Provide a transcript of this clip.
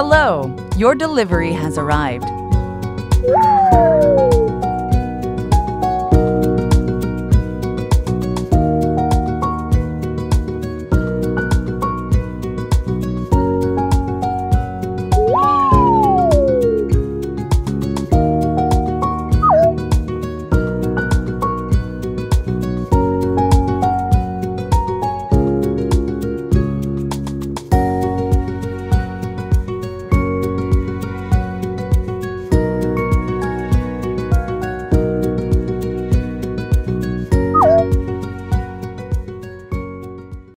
Hello, your delivery has arrived.